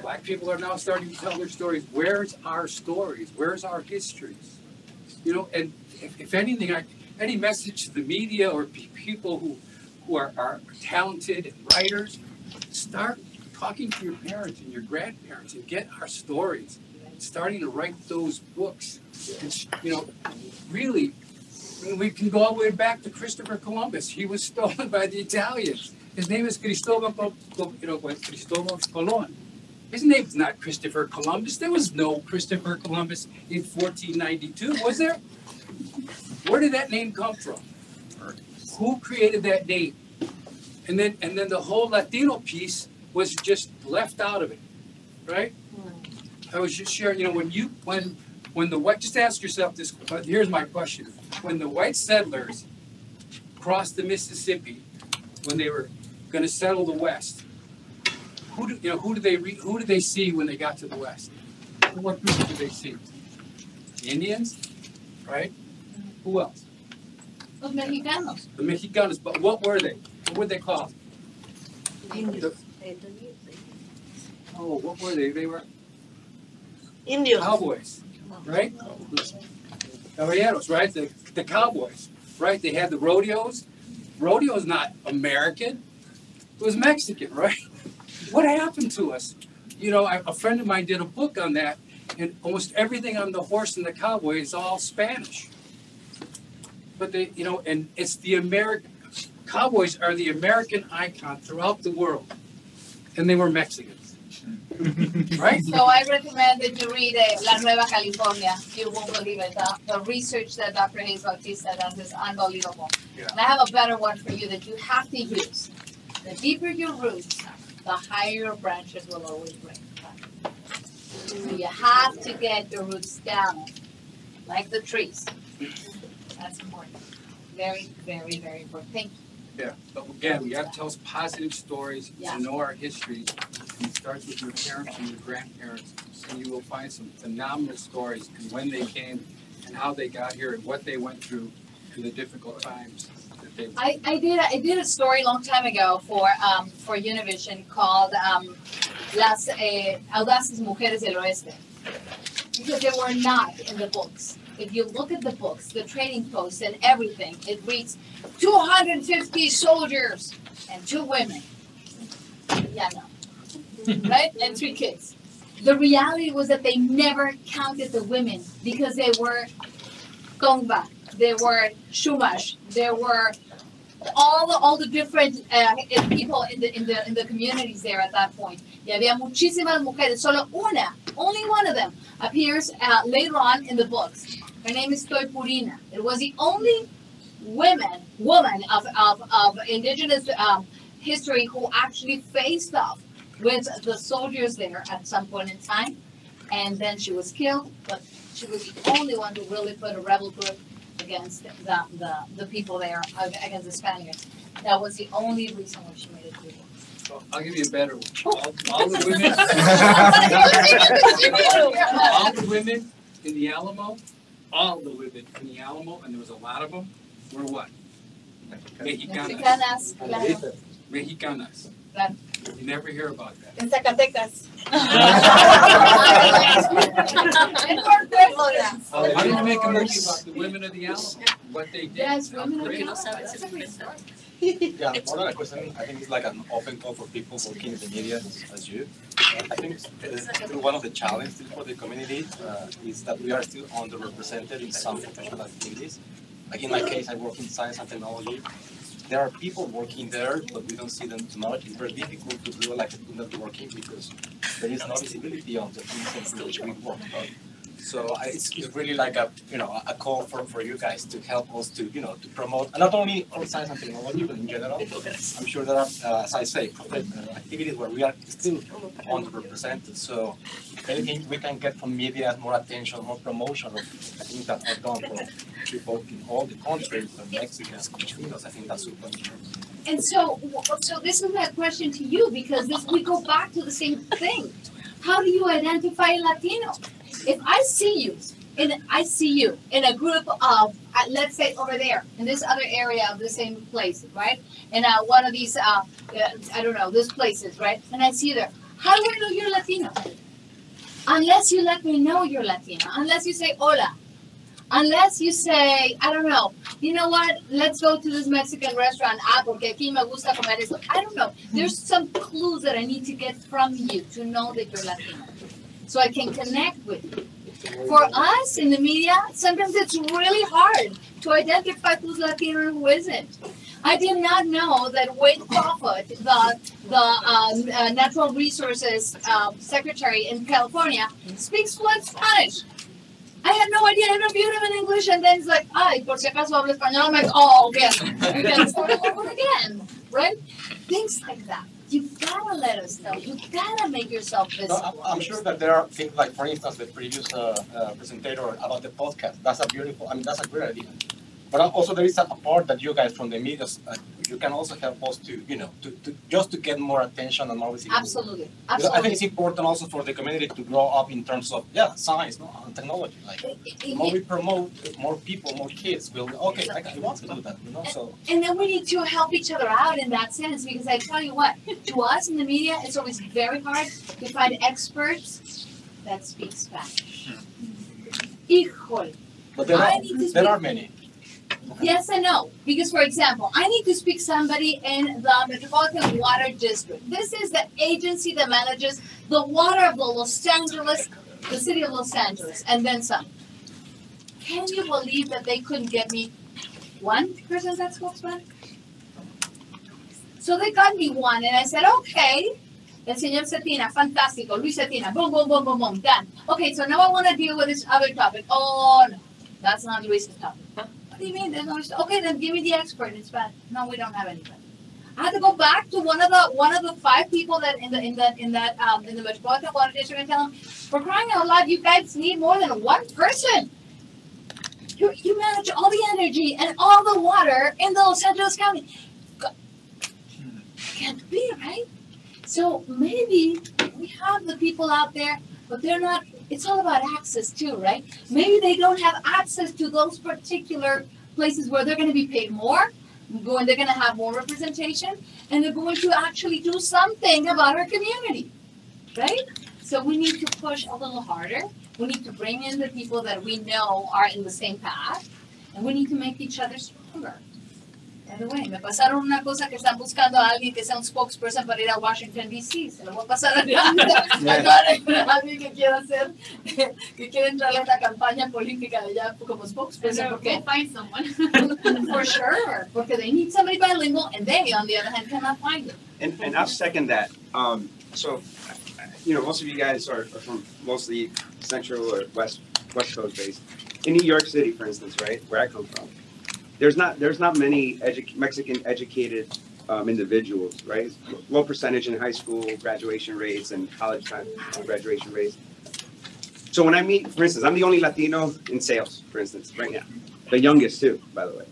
Black people are now starting to tell their stories. Where's our stories? Where's our histories? You know, and if, if anything, I, any message to the media or people who who are, are talented and writers, start talking to your parents and your grandparents and get our stories. starting to write those books. It's, you know, really, we can go all the way back to Christopher Columbus. He was <laughs> stolen by the Italians. His name is Cristobal, you know, Cristobal Colon. His name's not Christopher Columbus. There was no Christopher Columbus in 1492, was there? Where did that name come from? Who created that name? And then, and then the whole Latino piece was just left out of it, right? I was just sharing, you know, when you, when, when the white, just ask yourself this, but here's my question. When the white settlers crossed the Mississippi, when they were gonna settle the West, who do, you know, who did they re, who did they see when they got to the West? What group did they see? The Indians, right? Who else? Los mexicanos. The Mexicanos, but what were they? What were they called? The- Oh, what were they? They were Indios. cowboys, right? Caballeros, right? The, the cowboys, right? They had the rodeos. Rodeo's not American. It was Mexican, right? <laughs> What happened to us? You know, I, a friend of mine did a book on that, and almost everything on the horse and the cowboy is all Spanish. But they, you know, and it's the American cowboys are the American icon throughout the world, and they were Mexicans, <laughs> right? So I recommend that you read uh, La Nueva California. You won't believe it. The, the research that Dr. Hayes Bautista does is unbelievable. Yeah. And I have a better one for you that you have to use. The deeper your roots, the higher your branches will always break. So you have to get your roots down, like the trees. That's important. Very, very, very important. Thank you. Yeah, but again, we have to tell us positive stories Yeah. to know our history. And it starts with your parents and your grandparents, and you will find some phenomenal stories and when they came and how they got here and what they went through and the difficult times I, I did I did a story a long time ago for um, for Univision called um, Las eh, Audaces Mujeres del Oeste because they were not in the books. If you look at the books, the training posts and everything, it reads 250 soldiers and two women. Yeah, no. <laughs> right? And three kids. The reality was that they never counted the women because they were Tongva, there were Chumash, there were all the all the different uh, people in the in the in the communities there at that point. Y había muchísimas mujeres. Solo una, only one of them appears uh, later on in the books. Her name is Toypurina. It was the only women woman of of, of indigenous um, history who actually faced off with the soldiers there at some point in time, and then she was killed. But she was the only one who really put a rebel group against the, the, the people there, uh, against the Spaniards. That was the only reason why she made it through. So I'll give you a better one. <laughs> All, all the women. <laughs> all the women in the Alamo, all the women in the Alamo, and there was a lot of them, were what? Mexicanas. Mexicanas, claro. Mexicanas. Claro. You never hear about that. In Zacatecas. <laughs> How do you make a movie about the women of the Alamo? What they did? Yes, how women of great. the Alamo. That's a great story. Yeah, more than a question, I think it's like an open call for people working in the media as, as you. I think uh, one of the challenges for the community uh, is that we are still underrepresented in some professional activities. Like in my case, I work in science and technology. There are people working there, but we don't see them too much. It's very difficult to do like a networking because there is no visibility on the things in which we work. So it's, it's really like a you know a call for, for you guys to help us to you know to promote not only on science and technology but in general. I'm sure there are uh, as I say uh, activities where we are still underrepresented. So if anything we can get from media more attention, more promotion of things that are done for people in all the countries, from Mexicans, Filipinos, I think that's super important. And so, so this is my question to you because this we go back to the same thing. How do you identify a Latino? If I see you, and I see you in a group of, uh, let's say over there in this other area of the same place, right? In uh, one of these, uh, uh, I don't know, these places, right? And I see you there. How do I know you're Latino? Unless you let me know you're Latino. Unless you say hola. Unless you say, I don't know, you know what? Let's go to this Mexican restaurant. Ah, porque aquí me gusta comer. I don't know. There's some clues that I need to get from you to know that you're Latino. So I can connect with you. For us in the media, sometimes it's really hard to identify who's Latino and who isn't. I did not know that Wade Crowfoot, the the um, uh, Natural Resources um, Secretary in California, speaks fluent Spanish. I had no idea. I interviewed him in English, and then he's like, ay, por si acaso habla español. I'm like, oh, okay, <laughs> we gotta start over again, right? Things like that. You gotta let us know. You gotta make yourself No, visible. I'm, I'm sure that there are things like, for instance, the previous uh, uh, presenter about the podcast. That's a beautiful. I mean, that's a great idea. But also there is a part that you guys from the media, uh, you can also help us to, you know, to, to just to get more attention and more visibility. Absolutely, Because I think it's important also for the community to grow up in terms of yeah science no, and technology. Like more we promote, more people, more kids will okay. I, I want to do that, you know. So And then we need to help each other out in that sense because I tell you what, to us in the media, it's always very hard to find experts that speak Spanish. Híjole. but there I are there are many. Yes and no. Because, for example, I need to speak somebody in the Metropolitan Water District. This is the agency that manages the water of the Los Angeles, the city of Los Angeles, and then some. Can you believe that they couldn't get me one person that spoke Spanish? So they got me one, and I said, okay. El señor Cetina, fantástico. Luis Cetina, boom, boom, boom, boom, boom, done. Okay, so now I want to deal with this other topic. Oh, no, that's not Luis's topic. What do you mean? There's no, okay, then give me the expert in Spanish. No, we don't have anybody. I had to go back to one of the one of the five people that in the in that in that um in the Metropolitan Water District and tell them, for crying out loud, you guys need more than one person. You you manage all the energy and all the water in the Los Angeles County. Can't be right. So maybe we have the people out there, but they're not. It's all about access too, right? Maybe they don't have access to those particular places where they're going to be paid more, when they're going to have more representation, and they're going to actually do something about our community, right? So we need to push a little harder. We need to bring in the people that we know are in the same path, and we need to make each other stronger. By the way, me pasaron una cosa que están buscando a alguien que sea un spokesperson para ir a Washington DC. Se lo voy a pasar a <laughs> alguien que quiera hacer, que quiera entrar a una campaña política de allá como spokesperson. We'll Porque find someone. <laughs> for sure, porque they need somebody bilingual, and they, on the other hand, cannot find it. And, and I'll second that. Um, so, you know, most of you guys are, are from mostly central or west, west coast based. In New York City, for instance, right, where I come from, there's not, there's not many edu- Mexican educated, um, individuals, right? Low percentage in high school graduation rates and college time graduation rates. So when I meet, for instance, I'm the only Latino in sales, for instance, right now. The youngest too, by the way.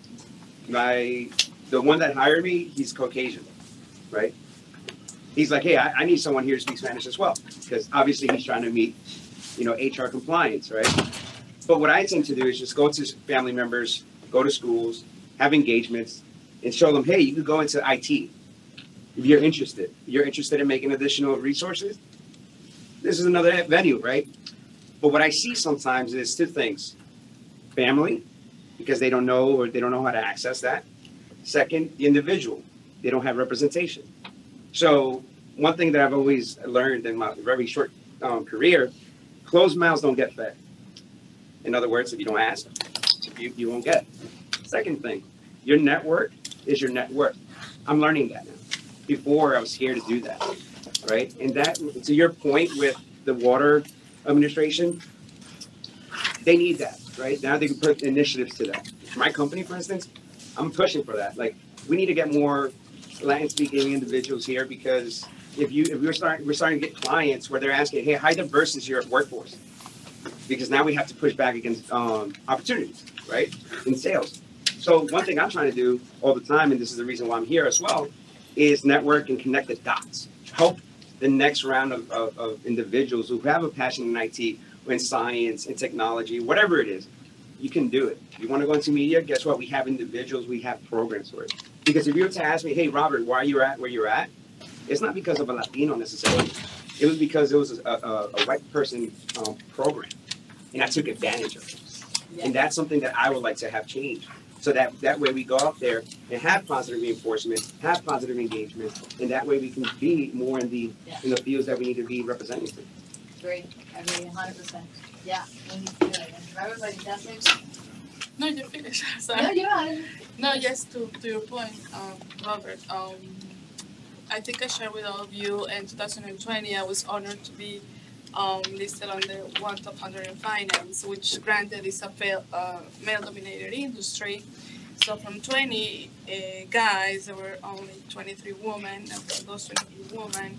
My, the one that hired me, he's Caucasian, right? He's like, hey, I, I need someone here to speak Spanish as well, because obviously he's trying to meet, you know, HR compliance, right? But what I tend to do is just go to family members, go to schools, have engagements, and show them, hey, you could go into IT if you're interested. You're interested in making additional resources. This is another venue, right? But what I see sometimes is two things: family, because they don't know or they don't know how to access that. Second, the individual, they don't have representation. So one thing that I've always learned in my very short um, career, closed mouths don't get fed. In other words, if you don't ask, you, you won't get. Second thing, your network is your net worth. I'm learning that now. Before I was scared to do that, right? And that, to your point with the water administration, they need that, right? Now they can put initiatives to that. My company, for instance, I'm pushing for that. Like, we need to get more Latin speaking individuals here because if you if we're starting we're starting to get clients where they're asking, hey, how diverse is your workforce? Because now we have to push back against um, opportunities, right? In sales. So one thing I'm trying to do all the time, and this is the reason why I'm here as well, is network and connect the dots. Help the next round of, of, of individuals who have a passion in IT, in science, in technology, whatever it is. You can do it. You want to go into media? Guess what? We have individuals, we have programs for it. Because if you were to ask me, hey, Robert, why are you're at where you're at, it's not because of a Latino necessarily. It was because it was a, a, a white person um, program, and I took advantage of it. And that's something that I would like to have changed. So that that way we go out there and have positive reinforcement, have positive engagement, and that way we can be more in the in the fields that we need to be representing. Great. I agree, hundred percent. Yeah, we need to do it. Everybody, that's it. No, you finish. <laughs> No, Sorry. you're on. No, yes, to, to your point, um, Robert, um, I think I shared with all of you in two thousand and twenty, I was honored to be um, listed on the one top hundred in finance, which granted is a uh, male-dominated industry. So from twenty uh, guys, there were only twenty-three women, and from those twenty-three women,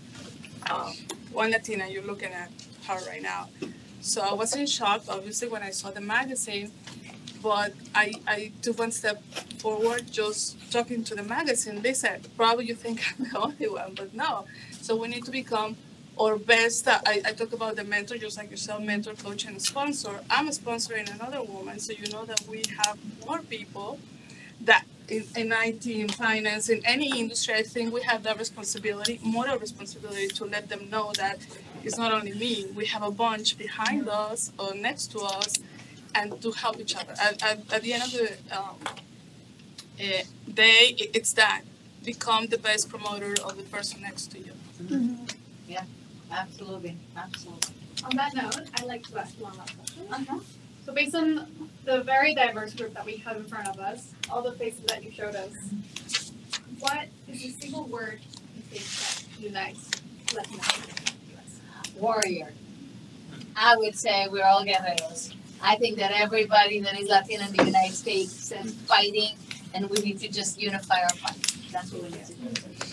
um, one Latina, you're looking at her right now. So I was in shock, obviously, when I saw the magazine, but I, I took one step forward just talking to the magazine. They said, probably you think I'm the <laughs> only one, but no. So we need to become our best. uh, I, I talk about the mentor, just like yourself, mentor, coach, and sponsor. I'm sponsoring another woman, so you know that we have more people that in, in IT, in finance, in any industry, I think we have that responsibility, moral responsibility to let them know that it's not only me. We have a bunch behind us or next to us and to help each other. At, at, at the end of the um, eh, day, it's that become the best promoter of the person next to you. Yeah, absolutely, absolutely. On that note, I'd like to ask one last question. Uh-huh. So based on the very diverse group that we have in front of us, all the faces that you showed us, what is a single word you think that unites Latinos? Warrior. I would say we're all guerreros. I think that everybody that is Latin in the United States is fighting, and we need to just unify our fight. That's what we need to do.